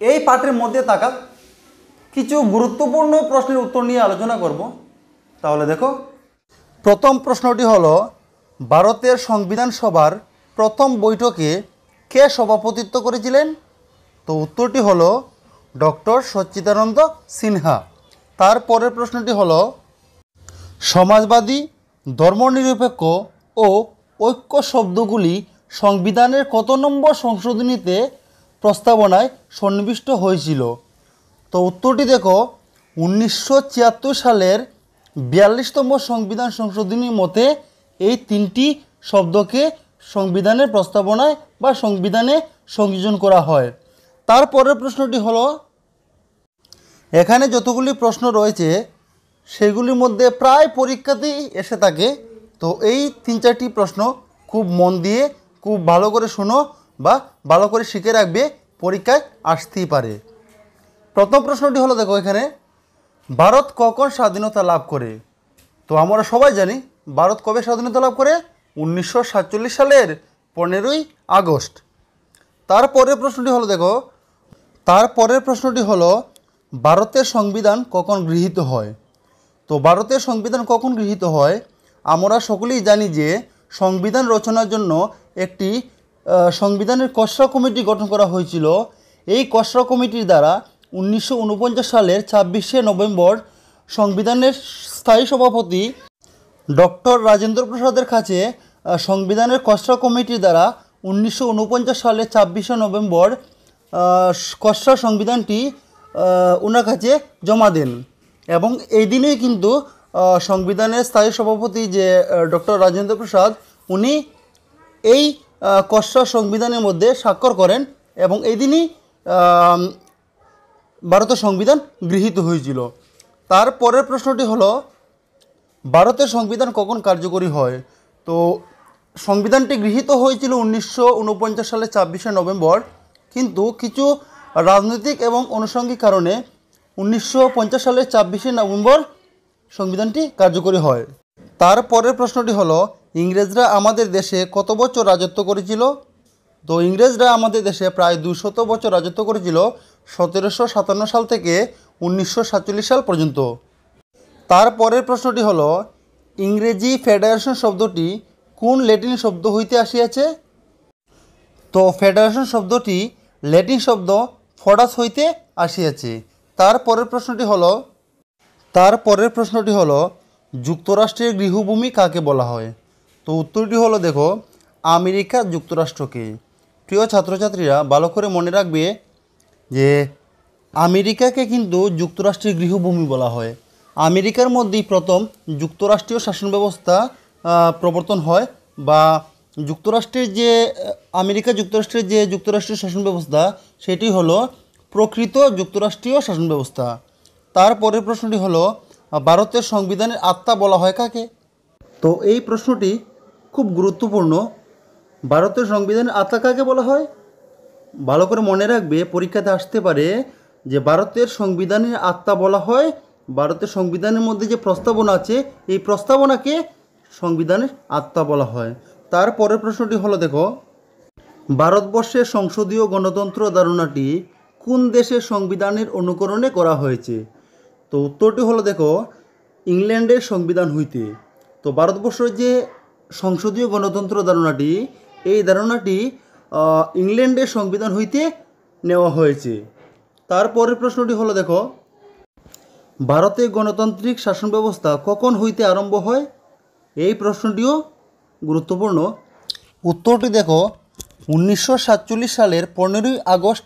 এই পাঠের মধ্যে থাকা কিছু গুরুত্বপূর্ণ প্রশ্নের উত্তর নিয়ে আলোচনা করব। তাহলে দেখো, প্রথম প্রশ্নটি হলো, ভারতের সংবিধান সভার প্রথম বৈঠকে কে সভাপতিত্ব করেছিলেন? তো উত্তরটি হলো, ডক্টর সচ্চিদানন্দ সিনহা। তারপরের প্রশ্নটি হলো, সমাজবাদী, ধর্মনিরপেক্ষ ও ঐক্য শব্দগুলি সংবিধানের কত নম্বর সংশোধনীতে প্রস্তাবনায় সন্নিবিষ্ট হয়েছিল। তো উত্তরটি দেখো, উনিশশো ছিয়াত্তর সালের বিয়াল্লিশতম সংবিধান সংশোধনীর মতে এই তিনটি শব্দকে সংবিধানের প্রস্তাবনায় বা সংবিধানে সংযোজন করা হয়। তারপরের প্রশ্নটি হলো, এখানে যতগুলি প্রশ্ন রয়েছে, সেগুলির মধ্যে প্রায় পরীক্ষাতেই এসে থাকে। তো এই তিন চারটি প্রশ্ন খুব মন দিয়ে, খুব ভালো করে শোনো। বা ভালো করে শিখে রাখবে, পরীক্ষায় আসতেই পারে। প্রথম প্রশ্নটি হলো, দেখো এখানে, ভারত কখন স্বাধীনতা লাভ করে? তো আমরা সবাই জানি, ভারত কবে স্বাধীনতা লাভ করে? উনিশশো সাতচল্লিশ সালের পনেরোই আগস্ট। তারপরের প্রশ্নটি হলো, দেখো তারপরের প্রশ্নটি হলো, ভারতের সংবিধান কখন গৃহীত হয়? তো ভারতের সংবিধান কখন গৃহীত হয়? আমরা সকলেই জানি যে, সংবিধান রচনার জন্য একটি সংবিধানের কসরা কমিটি গঠন করা হয়েছিল। এই কসরা কমিটির দ্বারা উনিশশো ঊনপঞ্চাশ সালের ছাব্বিশে নভেম্বর সংবিধানের স্থায়ী সভাপতি ডক্টর রাজেন্দ্র প্রসাদের কাছে সংবিধানের খসড়া কমিটির দ্বারা উনিশশো সালে ছাব্বিশে নভেম্বর খসড়া সংবিধানটি ওনার কাছে জমা দেন এবং এই দিনেই কিন্তু সংবিধানের স্থায়ী সভাপতি যে ডক্টর রাজেন্দ্র প্রসাদ, উনি এই খসড়া সংবিধানের মধ্যে স্বাক্ষর করেন এবং এই দিনই ভারতের সংবিধান গৃহীত হয়েছিল। তারপরের প্রশ্নটি হলো, ভারতের সংবিধান কখন কার্যকরী হয়? তো, সংবিধানটি গৃহীত হয়েছিল উনিশশো উনপঞ্চাশ সালে ছাব্বিশে নভেম্বর, কিন্তু কিছু রাজনৈতিক এবং অনুষঙ্গিক কারণে উনিশশো সালের ছাব্বিশে নভেম্বর সংবিধানটি কার্যকরী হয়। তারপরের প্রশ্নটি হলো ইংরেজরা আমাদের দেশে কত বছর রাজত্ব করেছিল? তো ইংরেজরা আমাদের দেশে প্রায় দুশত বছর রাজত্ব করেছিল সতেরোশো সাতান্ন সাল থেকে উনিশশো সাতচল্লিশ সাল পর্যন্ত। তারপরের প্রশ্নটি হলো, ইংরেজি ফেডারেশন শব্দটি কোন ল্যাটিন শব্দ হইতে আসিয়াছে? তো ফেডারেশন শব্দটি ল্যাটিন শব্দ ফডাস হইতে আসিয়াছে। তারপরের প্রশ্নটি হলো তারপরের প্রশ্নটি হলো, যুক্তরাষ্ট্রের গৃহভূমি কাকে বলা হয়? তো উত্তরটি হলো, দেখো, আমেরিকা যুক্তরাষ্ট্রকে প্রিয় ছাত্রছাত্রীরা, ভালো করে মনে রাখবে যে আমেরিকাকে কিন্তু যুক্তরাষ্ট্রের গৃহভূমি বলা হয়। আমেরিকার মধ্যেই প্রথম যুক্তরাষ্ট্রীয় শাসন ব্যবস্থা প্রবর্তন হয় বা যুক্তরাষ্ট্রের যে, আমেরিকা যুক্তরাষ্ট্রের যে যুক্তরাষ্ট্রীয় শাসন ব্যবস্থা, সেটি হলো প্রকৃত যুক্তরাষ্ট্রীয় শাসন ব্যবস্থা। তারপরের প্রশ্নটি হলো, ভারতের সংবিধানের আত্মা বলা হয় কাকে? তো এই প্রশ্নটি খুব গুরুত্বপূর্ণ। ভারতের সংবিধানের আত্মা কাকে বলা হয়? ভালো করে মনে রাখবে, পরীক্ষাতে আসতে পারে যে ভারতের সংবিধানের আত্মা বলা হয়, ভারতের সংবিধানের মধ্যে যে প্রস্তাবনা আছে, এই প্রস্তাবনাকে সংবিধানের আত্মা বলা হয়। তারপরের প্রশ্নটি হলো, দেখো, ভারতবর্ষের সংসদীয় গণতন্ত্র ধারণাটি কোন দেশের সংবিধানের অনুকরণে করা হয়েছে? তো উত্তরটি হলো, দেখো, ইংল্যান্ডের সংবিধান হইতে। তো ভারতবর্ষের যে সংসদীয় গণতন্ত্র ধারণাটি, এই ধারণাটি ইংল্যান্ডের সংবিধান হইতে নেওয়া হয়েছে। তারপরের প্রশ্নটি হলো, দেখো, ভারতে গণতান্ত্রিক শাসন ব্যবস্থা কখন হইতে আরম্ভ হয়? এই প্রশ্নটিও গুরুত্বপূর্ণ। উত্তরটি দেখো, উনিশশো সাতচল্লিশ সালের পনেরোই আগস্ট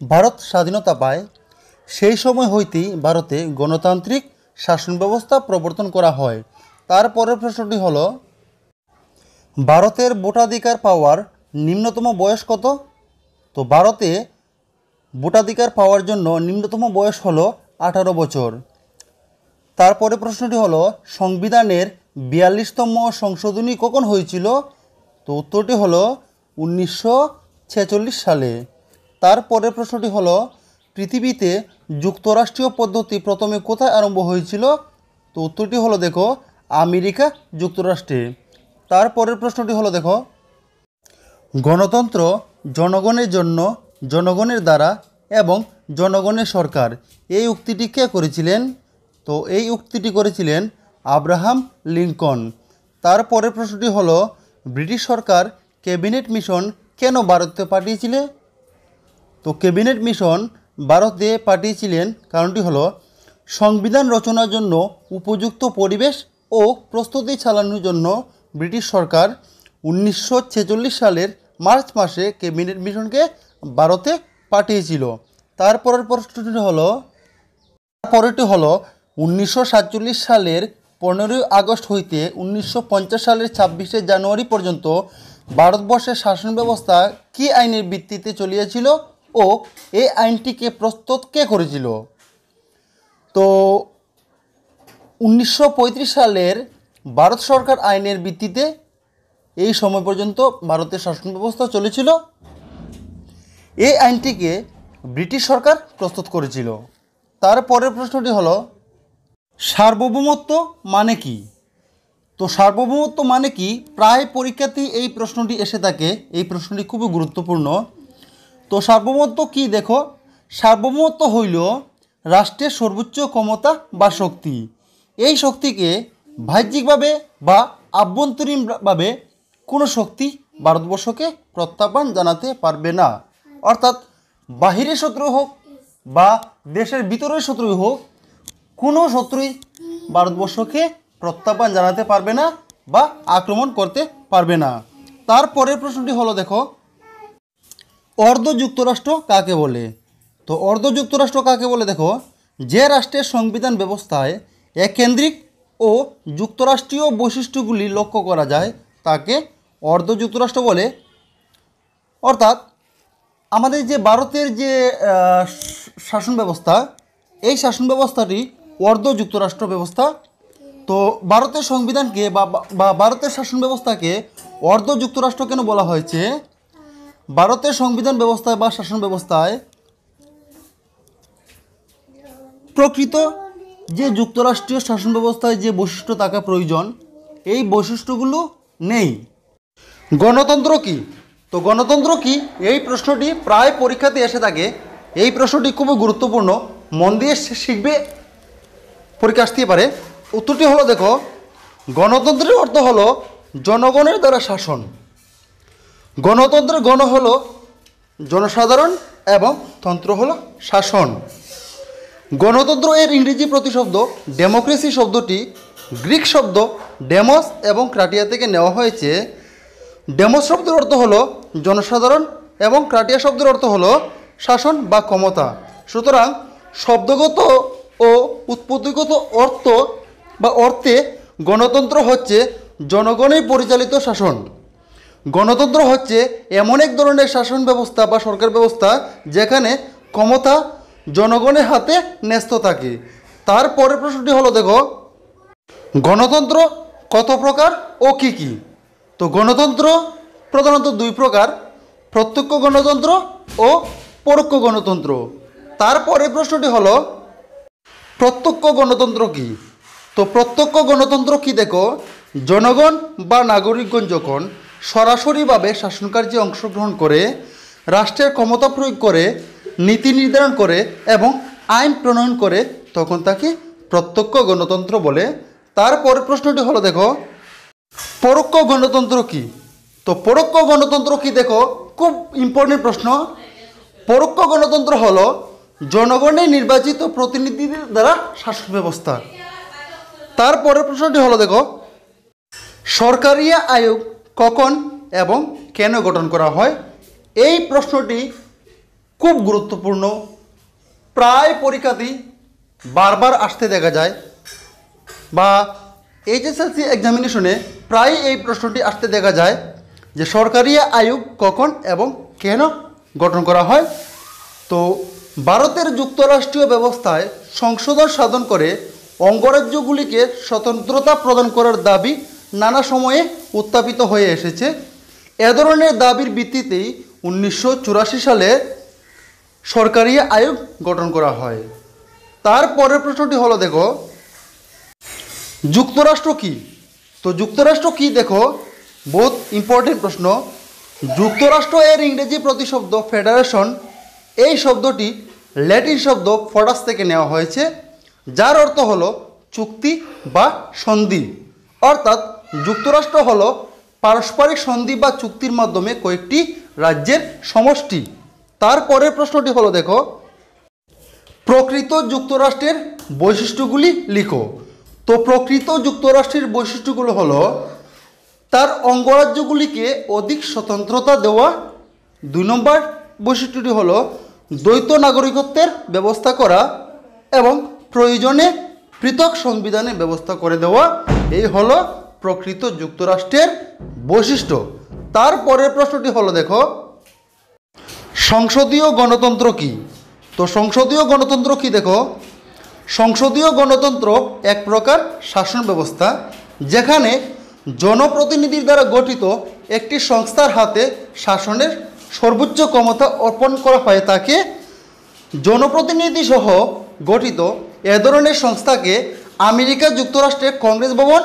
ভারত স্বাধীনতা পায়। সেই সময় হইতেই ভারতে গণতান্ত্রিক শাসন ব্যবস্থা প্রবর্তন করা হয়। তারপরের প্রশ্নটি হলো ভারতের ভোটাধিকার পাওয়ার নিম্নতম বয়স কত? তো ভারতে ভোটাধিকার পাওয়ার জন্য নিম্নতম বয়স হলো আঠারো বছর। তারপরে প্রশ্নটি হলো, সংবিধানের বিয়াল্লিশতম সংশোধনী কখন হয়েছিল? তো উত্তরটি হলো উনিশশো ছেচল্লিশ সালে। তারপরে প্রশ্নটি হলো, পৃথিবীতে যুক্তরাষ্ট্রীয় পদ্ধতি প্রথমে কোথায় আরম্ভ হয়েছিল? তো উত্তরটি হলো, দেখো, আমেরিকা যুক্তরাষ্ট্রে। তারপরের প্রশ্নটি হলো, দেখো, গণতন্ত্র জনগণের জন্য জনগণের দ্বারা এবং জনগণের সরকার। এই উক্তিটি কে করেছিলেন? তো এই উক্তিটি করেছিলেন আব্রাহাম লিঙ্কন। তারপরের প্রশ্নটি হলো, ব্রিটিশ সরকার ক্যাবিনেট মিশন কেন ভারতে পাঠিয়েছিল? তো ক্যাবিনেট মিশন ভারতে পাঠিয়েছিলেন কারণটি হলো, সংবিধান রচনার জন্য উপযুক্ত পরিবেশ ও প্রস্তুতি চালানোর জন্য ব্রিটিশ সরকার উনিশশো ছেচল্লিশ সালের মার্চ মাসে ক্যাবিনেট মিশনকে ভারতে পাঠিয়েছিল। তারপরের প্রশ্নটি হলো পরেরটি হলো, উনিশশো সালের পনেরোই আগস্ট হইতে উনিশশো পঞ্চাশ সালের ছাব্বিশে জানুয়ারি পর্যন্ত ভারতবর্ষের শাসন ব্যবস্থা কী আইনের ভিত্তিতে চলিয়েছিল ও এই আইনটিকে প্রস্তুত কে করেছিল? তো, উনিশশো পঁয়ত্রিশ সালের ভারত সরকার আইনের ভিত্তিতে এই সময় পর্যন্ত ভারতের শাসন ব্যবস্থা চলেছিল। এই আইনটিকে ব্রিটিশ সরকার প্রস্তুত করেছিল। তারপরের প্রশ্নটি হলো, সার্বভৌমত্ব মানে কি? তো সার্বভৌমত্ব মানে কি? প্রায় পরীক্ষাতেই এই প্রশ্নটি এসে থাকে। এই প্রশ্নটি খুবই গুরুত্বপূর্ণ। তো সার্বভৌমত্ব কি দেখো? সার্বভৌমত্ব হইল রাষ্ট্রের সর্বোচ্চ ক্ষমতা বা শক্তি। এই শক্তিকে বাহ্যিকভাবে বা আভ্যন্তরীণভাবে কোনো শক্তি ভারতবর্ষকে প্রত্যাহ্বান জানাতে পারবে না। অর্থাৎ বাহিরের শত্রু হোক বা দেশের ভিতরের শত্রু হোক, কোনো শত্রুই ভারতবর্ষকে প্রত্যাহ্বান জানাতে পারবে না বা আক্রমণ করতে পারবে না। তারপরের প্রশ্নটি হলো, দেখো, অর্ধ যুক্তরাষ্ট্র কাকে বলে? তো অর্ধ যুক্তরাষ্ট্র কাকে বলে? দেখো, যে রাষ্ট্রের সংবিধান ব্যবস্থায় এককেন্দ্রিক ও যুক্তরাষ্ট্রীয় বৈশিষ্ট্যগুলি লক্ষ্য করা যায় তাকে অর্ধ যুক্তরাষ্ট্র বলে। অর্থাৎ আমাদের যে ভারতের যে শাসন ব্যবস্থা, এই শাসন ব্যবস্থাটি অর্ধ যুক্তরাষ্ট্র ব্যবস্থা। তো ভারতের সংবিধানকে বা ভারতের শাসন ব্যবস্থাকে অর্ধ যুক্তরাষ্ট্র কেন বলা হয়েছে? ভারতের সংবিধান ব্যবস্থায় বা শাসন ব্যবস্থায় প্রকৃত যে যুক্তরাষ্ট্রীয় শাসন ব্যবস্থায় যে বৈশিষ্ট্য থাকা প্রয়োজন, এই বৈশিষ্ট্যগুলো নেই। গণতন্ত্র কি? তো গণতন্ত্র কি? এই প্রশ্নটি প্রায় পরীক্ষাতে এসে থাকে। এই প্রশ্নটি খুবই গুরুত্বপূর্ণ। মন দিয়ে শিখবে, পরীক্ষা আসতে পারে। উত্তরটি হলো, দেখো, গণতন্ত্রের অর্থ হলো জনগণের দ্বারা শাসন। গণতন্ত্রের গণ হলো জনসাধারণ এবং তন্ত্র হলো শাসন। গণতন্ত্র এর ইংরেজি প্রতিশব্দ ডেমোক্রেসি শব্দটি গ্রিক শব্দ ডেমস এবং ক্রাটিয়া থেকে নেওয়া হয়েছে। ডেমোস শব্দের অর্থ হলো জনসাধারণ এবং ক্রাটিয়া শব্দের অর্থ হলো শাসন বা ক্ষমতা। সুতরাং শব্দগত ও উৎপত্তিগত অর্থ বা অর্থে গণতন্ত্র হচ্ছে জনগণের পরিচালিত শাসন। গণতন্ত্র হচ্ছে এমন এক ধরনের শাসন ব্যবস্থা বা সরকার ব্যবস্থা যেখানে ক্ষমতা জনগণের হাতে ন্যস্ত থাকে। তারপরের প্রশ্নটি হলো, দেখো, গণতন্ত্র কত প্রকার ও কি কি? তো গণতন্ত্র প্রধানত দুই প্রকার, প্রত্যক্ষ গণতন্ত্র ও পরোক্ষ গণতন্ত্র। তারপরে প্রশ্নটি হলো, প্রত্যক্ষ গণতন্ত্র কি? তো প্রত্যক্ষ গণতন্ত্র কি, দেখো, জনগণ বা নাগরিকগণ যখন সরাসরিভাবে শাসনকার্যে অংশগ্রহণ করে, রাষ্ট্রের ক্ষমতা প্রয়োগ করে নীতি নির্ধারণ করে এবং আইন প্রণয়ন করে, তখন তাকে প্রত্যক্ষ গণতন্ত্র বলে। তারপরে প্রশ্নটি হলো, দেখো, পরোক্ষ গণতন্ত্র কি? তো পরোক্ষ গণতন্ত্র কি, দেখো, খুব ইম্পর্টেন্ট প্রশ্ন। পরোক্ষ গণতন্ত্র হলো জনগণের নির্বাচিত প্রতিনিধিদের দ্বারা শাসন ব্যবস্থা। তারপরের প্রশ্নটি হলো, দেখো, সরকারি আয়োগ কখন এবং কেন গঠন করা হয়? এই প্রশ্নটি খুব গুরুত্বপূর্ণ। প্রায় পরীক্ষাতেই বারবার আসতে দেখা যায় বা এইচএসএলসি এক্সামিনেশনে প্রায় এই প্রশ্নটি আসতে দেখা যায় যে সরকারি আয়োগ কখন এবং কেন গঠন করা হয়। তো ভারতের যুক্তরাষ্ট্রীয় ব্যবস্থায় সংশোধন সাধন করে অঙ্গরাজ্যগুলিকে স্বতন্ত্রতা প্রদান করার দাবি নানা সময়ে উত্থাপিত হয়ে এসেছে। এ ধরনের দাবির ভিত্তিতেই উনিশশো চুরাশি সালে সরকারি আয়োগ গঠন করা হয়। তারপরের প্রশ্নটি হলো, দেখো, যুক্তরাষ্ট্র কি? তো যুক্তরাষ্ট্র কি, দেখো, বহুত ইম্পর্টেন্ট প্রশ্ন। যুক্তরাষ্ট্র এর ইংরেজি প্রতিশব্দ ফেডারেশন এই শব্দটি ল্যাটিন শব্দ ফরাস থেকে নেওয়া হয়েছে, যার অর্থ হলো চুক্তি বা সন্ধি। অর্থাৎ যুক্তরাষ্ট্র হলো পারস্পরিক সন্ধি বা চুক্তির মাধ্যমে কয়েকটি রাজ্যের সমষ্টি। তারপরের প্রশ্নটি হলো, দেখো, প্রকৃত যুক্তরাষ্ট্রের বৈশিষ্ট্যগুলি লিখো। তো প্রকৃত যুক্তরাষ্ট্রের বৈশিষ্ট্যগুলো হলো, তার অঙ্গরাজ্যগুলিকে অধিক স্বতন্ত্রতা দেওয়া। দুই নম্বর বৈশিষ্ট্যটি হলো, দ্বৈত নাগরিকত্বের ব্যবস্থা করা এবং প্রয়োজনে পৃথক সংবিধানের ব্যবস্থা করে দেওয়া। এই হলো প্রকৃত যুক্তরাষ্ট্রের বৈশিষ্ট্য। তারপরের প্রশ্নটি হলো, দেখো সংসদীয় গণতন্ত্র কি? তো সংসদীয় গণতন্ত্র কি দেখো? সংসদীয় গণতন্ত্র এক প্রকার শাসন ব্যবস্থা, যেখানে জনপ্রতিনিধির দ্বারা গঠিত একটি সংস্থার হাতে শাসনের সর্বোচ্চ ক্ষমতা অর্পণ করা হয় তাকে। জনপ্রতিনিধি সহ গঠিত এ ধরনের সংস্থাকে আমেরিকা যুক্তরাষ্ট্রের কংগ্রেস ভবন,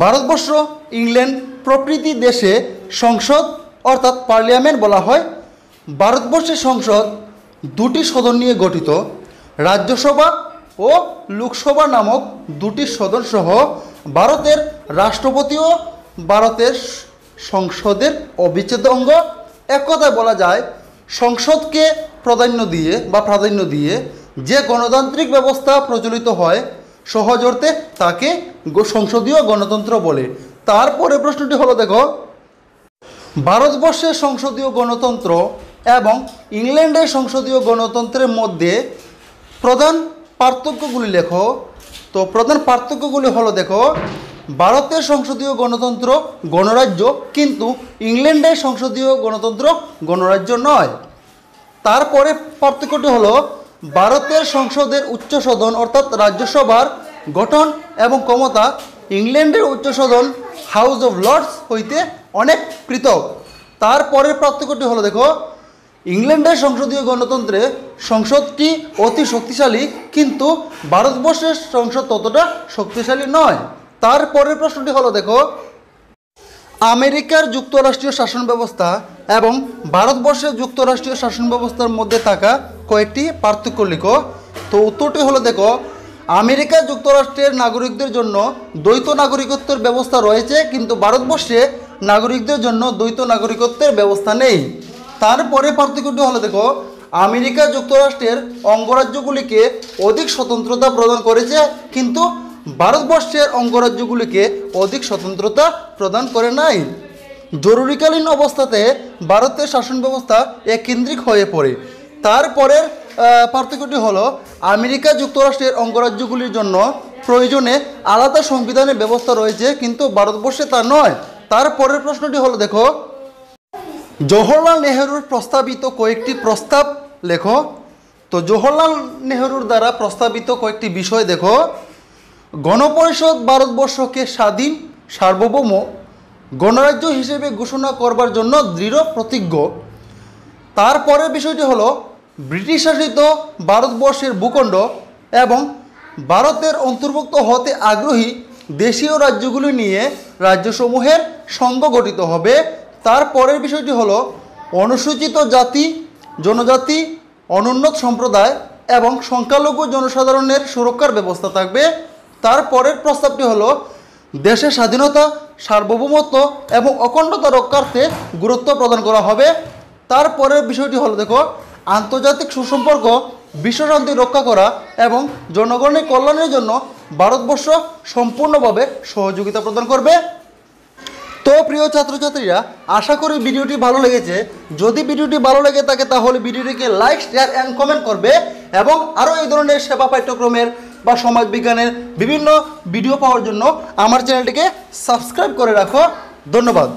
ভারতবর্ষ, ইংল্যান্ড প্রভৃতি দেশে সংসদ অর্থাৎ পার্লিয়ামেন্ট বলা হয়। ভারতবর্ষের সংসদ দুটি সদন নিয়ে গঠিত, রাজ্যসভা ও লোকসভা নামক দুটি সদন সহ ভারতের রাষ্ট্রপতিও ভারতের সংসদের অবিচ্ছেদ্য অঙ্গ। এক কথায় বলা যায়, সংসদকে প্রাধান্য দিয়ে বা প্রাধান্য দিয়ে যে গণতান্ত্রিক ব্যবস্থা প্রচলিত হয়, সহজ অর্থে তাকে সংসদীয় গণতন্ত্র বলে। তারপরে প্রশ্নটি হলো, দেখো, ভারতবর্ষের সংসদীয় গণতন্ত্র এবং ইংল্যান্ডের সংসদীয় গণতন্ত্রের মধ্যে প্রধান পার্থক্যগুলি লেখো। তো প্রধান পার্থক্যগুলি হলো দেখো, ভারতের সংসদীয় গণতন্ত্র গণরাজ্য, কিন্তু ইংল্যান্ডের সংসদীয় গণতন্ত্র গণরাজ্য নয়। তারপরে পার্থক্যটি হলো, ভারতের সংসদের উচ্চ সদন অর্থাৎ রাজ্যসভার গঠন এবং ক্ষমতা ইংল্যান্ডের উচ্চ সদন হাউস অফ লর্ডস হইতে অনেক পৃথক। তারপরের পার্থক্যটি হলো দেখো ইংল্যান্ডের সংসদীয় গণতন্ত্রে সংসদটি অতি শক্তিশালী, কিন্তু ভারতবর্ষের সংসদ ততটা শক্তিশালী নয়? তারপরের প্রশ্নটি হলো, দেখো, আমেরিকার যুক্তরাষ্ট্রীয় শাসন ব্যবস্থা এবং ভারতবর্ষের যুক্তরাষ্ট্রীয় শাসন ব্যবস্থার মধ্যে থাকা কয়েকটি পার্থক্য লিখো। তো উত্তরটি হলো, দেখো, আমেরিকা যুক্তরাষ্ট্রের নাগরিকদের জন্য দ্বৈত নাগরিকত্বের ব্যবস্থা রয়েছে, কিন্তু ভারতবর্ষে নাগরিকদের জন্য দ্বৈত নাগরিকত্বের ব্যবস্থা নেই। তারপরে পার্থক্যটি হলো, দেখো, আমেরিকা যুক্তরাষ্ট্রের অঙ্গরাজ্যগুলিকে অধিক স্বতন্ত্রতা প্রদান করেছে, কিন্তু ভারতবর্ষের অঙ্গরাজ্যগুলিকে অধিক স্বতন্ত্রতা প্রদান করে নাই। জরুরিকালীন অবস্থাতে ভারতের শাসন ব্যবস্থা এককেন্দ্রিক হয়ে পড়ে। তারপরের পার্থক্যটি হলো, আমেরিকা যুক্তরাষ্ট্রের অঙ্গরাজ্যগুলির জন্য প্রয়োজনে আলাদা সংবিধানের ব্যবস্থা রয়েছে, কিন্তু ভারতবর্ষে তা নয়। তারপরের প্রশ্নটি হলো, দেখো জওহরলাল নেহেরুর প্রস্তাবিত কয়েকটি প্রস্তাব, লেখো। তো জওহরলাল নেহেরুর দ্বারা প্রস্তাবিত কয়েকটি বিষয়, দেখো। গণপরিষদ ভারতবর্ষকে স্বাধীন, সার্বভৌম, গণরাজ্য হিসেবে ঘোষণা করবার জন্য দৃঢ় প্রতিজ্ঞ। তারপরের বিষয়টি হলো, ব্রিটিশ শাসিত ভারতবর্ষের ভূখণ্ড এবং ভারতের অন্তর্ভুক্ত হতে আগ্রহী দেশীয় রাজ্যগুলি নিয়ে রাজ্যসমূহের সংঘ গঠিত হবে। তারপরের বিষয়টি হলো অনুসূচিত জাতি, জনজাতি, অনুন্নত সম্প্রদায় এবং সংখ্যালঘু জনসাধারণের সুরক্ষার ব্যবস্থা থাকবে। তারপরের প্রস্তাবটি হলো দেশের স্বাধীনতা, সার্বভৌমত্ব এবং অখণ্ডতা রক্ষার্থে গুরুত্ব প্রদান করা হবে। তারপরের বিষয়টি হলো দেখো, আন্তর্জাতিক সুসম্পর্ক বিশ্বশান্তি রক্ষা করা এবং জনগণের কল্যাণের জন্য ভারতবর্ষ সম্পূর্ণভাবে সহযোগিতা প্রদান করবে। তো প্রিয় ছাত্রছাত্রীরা, আশা করি ভিডিওটি ভালো লেগেছে। যদি ভিডিওটি ভালো লেগে থাকে, তাহলে ভিডিওটিকে লাইক শেয়ার অ্যান্ড কমেন্ট করবে এবং আরও এই ধরনের সেবা পাঠ্যক্রমের বা সমাজ বিজ্ঞানের বিভিন্ন ভিডিও পাওয়ার জন্য আমার চ্যানেলটিকে সাবস্ক্রাইব করে রাখো। ধন্যবাদ।